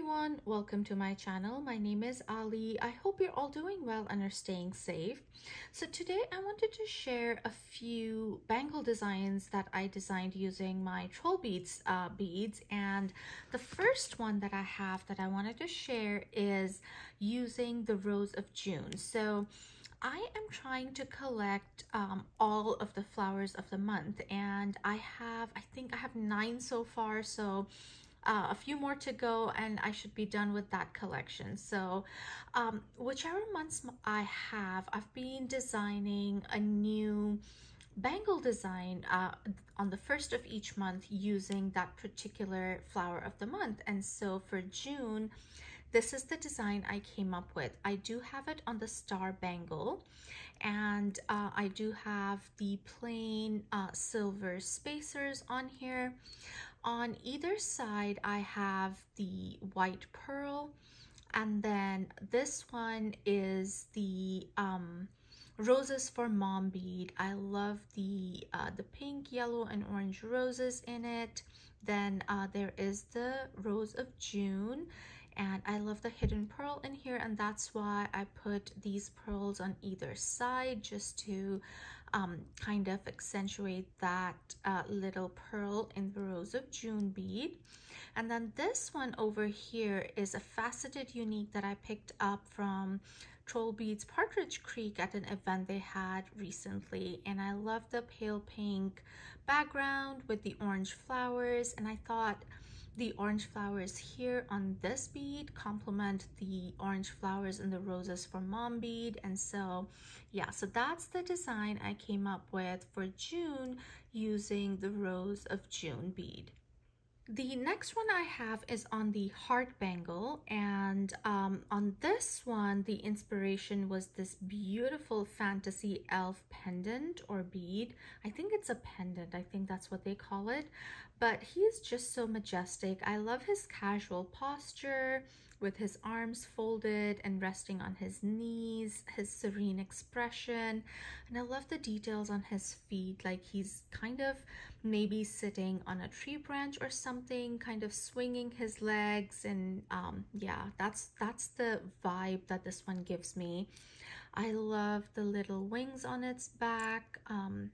everyone, welcome to my channel. My name is Aali. I hope you're all doing well and are staying safe. So today I wanted to share a few bangle designs that I designed using my troll beads uh, beads and the first one that I have that I wanted to share is using the Rose of June. So I am trying to collect um, all of the flowers of the month and I have, I think I have nine so far. So uh, a few more to go and I should be done with that collection. So um, whichever months I have, I've been designing a new bangle design uh, on the first of each month using that particular flower of the month. And so for June, this is the design I came up with. I do have it on the star bangle and uh, I do have the plain uh, silver spacers on here. On either side, I have the white pearl and then this one is the um, roses for mom bead. I love the, uh, the pink, yellow, and orange roses in it. Then uh, there is the rose of June and I love the hidden pearl in here and that's why I put these pearls on either side just to um, kind of accentuate that uh, little pearl in the Rose of June bead. And then this one over here is a faceted unique that I picked up from Troll Beads Partridge Creek at an event they had recently. And I love the pale pink background with the orange flowers. And I thought the orange flowers here on this bead complement the orange flowers and the roses for mom bead. And so yeah so that's the design I came up with for June using the rose of June bead the next one I have is on the heart bangle and um, on this one the inspiration was this beautiful fantasy elf pendant or bead. I think it's a pendant, I think that's what they call it. But he's just so majestic. I love his casual posture with his arms folded and resting on his knees, his serene expression. And I love the details on his feet, like he's kind of maybe sitting on a tree branch or something, kind of swinging his legs. And um, yeah, that's, that's the vibe that this one gives me. I love the little wings on its back. Um,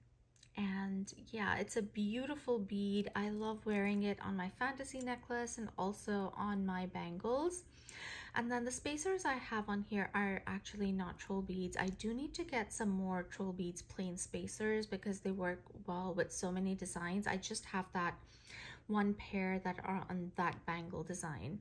and yeah it's a beautiful bead i love wearing it on my fantasy necklace and also on my bangles and then the spacers I have on here are actually not troll beads. I do need to get some more troll beads plain spacers because they work well with so many designs. I just have that one pair that are on that bangle design.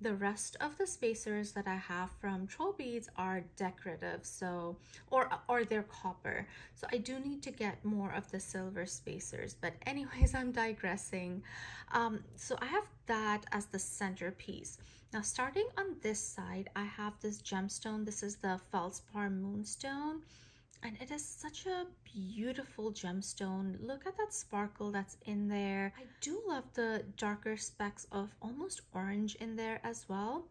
The rest of the spacers that I have from Troll Beads are decorative, so or or they're copper. So I do need to get more of the silver spacers. But anyways, I'm digressing. Um, so I have that as the centerpiece. Now starting on this side, I have this gemstone. This is the Feldspar Moonstone and it is such a beautiful gemstone. Look at that sparkle that's in there. I do love the darker specks of almost orange in there as well.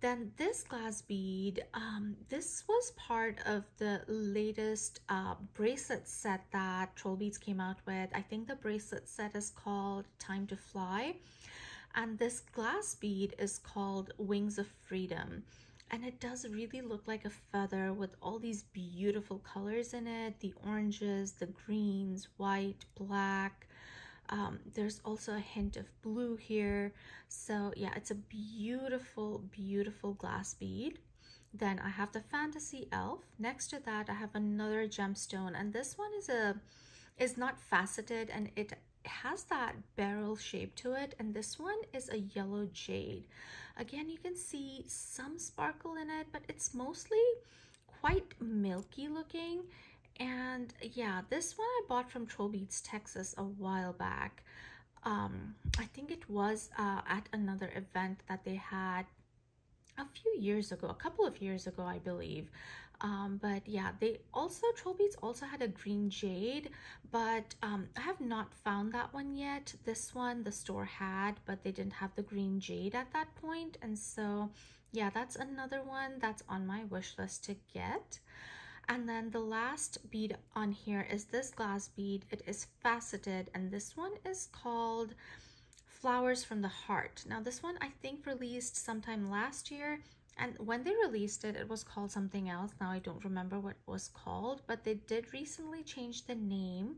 Then this glass bead um, this was part of the latest uh, bracelet set that troll beads came out with. I think the bracelet set is called time to fly. And this glass bead is called wings of freedom and it does really look like a feather with all these beautiful colors in it. The oranges the greens white black. Um, there's also a hint of blue here. So yeah it's a beautiful beautiful glass bead. Then I have the fantasy elf. Next to that I have another gemstone. And this one is a is not faceted and it has that barrel shape to it. And this one is a yellow jade. Again you can see some sparkle in it but it's mostly quite milky looking. And yeah this one I bought from Troll Beads Texas a while back. Um I think it was uh, at another event that they had a few years ago a couple of years ago I believe um, but yeah they also troll beads also had a green jade but um, i have not found that one yet. This one the store had but they didn't have the green jade at that point and so yeah that's another one that's on my wish list to get. And then the last bead on here is this glass bead. It is faceted and this one is called flowers from the heart. Now this one I think released sometime last year and when they released it, it was called something else. Now I don't remember what it was called, but they did recently change the name.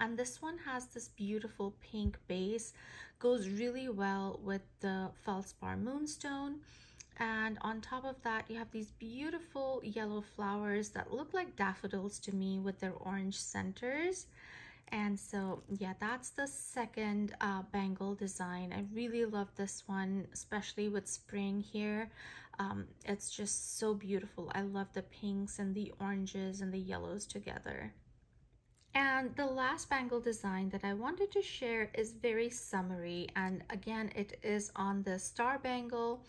And this one has this beautiful pink base, goes really well with the Feldspar Moonstone. And on top of that, you have these beautiful yellow flowers that look like daffodils to me with their orange centers and so yeah that's the second uh, bangle design. I really love this one especially with spring here. Um, it's just so beautiful. I love the pinks and the oranges and the yellows together. And the last bangle design that I wanted to share is very summery. And again it is on the star bangle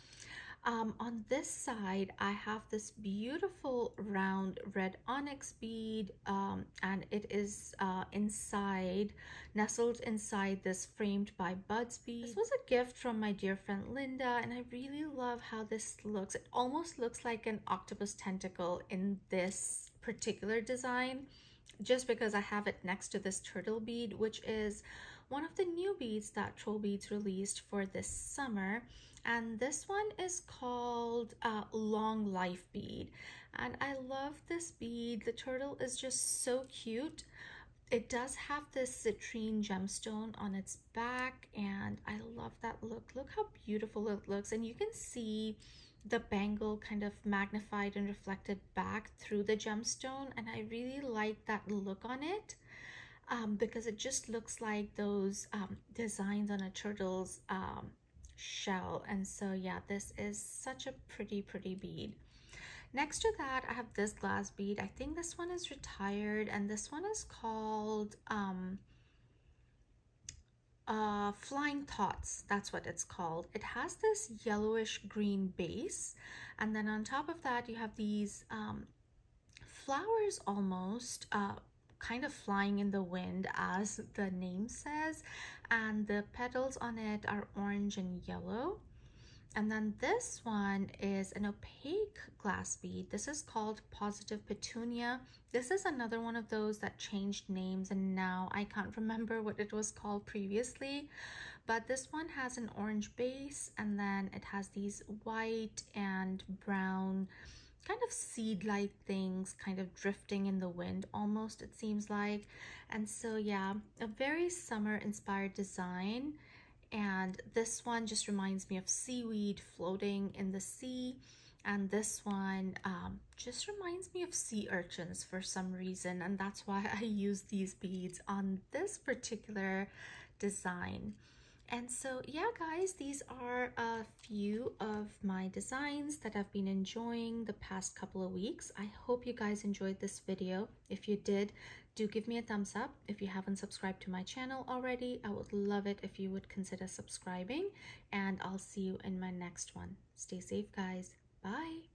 um, on this side, I have this beautiful round red onyx bead um, and it is uh, inside, nestled inside this framed by buds bead. This was a gift from my dear friend Linda and I really love how this looks. It almost looks like an octopus tentacle in this particular design just because I have it next to this turtle bead, which is one of the new beads that Troll Beads released for this summer and this one is called uh, Long Life Bead and I love this bead. The turtle is just so cute. It does have this citrine gemstone on its back and I love that look. Look how beautiful it looks and you can see the bangle kind of magnified and reflected back through the gemstone and I really like that look on it um, because it just looks like those um, designs on a turtle's um, shell. And so yeah this is such a pretty pretty bead. Next to that i have this glass bead. I think this one is retired and this one is called um uh flying thoughts that's what it's called. It has this yellowish green base and then on top of that you have these um flowers almost uh kind of flying in the wind as the name says and the petals on it are orange and yellow and then this one is an opaque glass bead. This is called Positive Petunia. This is another one of those that changed names and now I can't remember what it was called previously. But this one has an orange base and then it has these white and brown kind of seed-like things kind of drifting in the wind almost it seems like. And so yeah a very summer inspired design. And this one just reminds me of seaweed floating in the sea. And this one um, just reminds me of sea urchins for some reason. And that's why I use these beads on this particular design and so yeah guys these are a few of my designs that I've been enjoying the past couple of weeks. I hope you guys enjoyed this video. If you did do give me a thumbs up. If you haven't subscribed to my channel already I would love it if you would consider subscribing. And I'll see you in my next one. Stay safe guys. Bye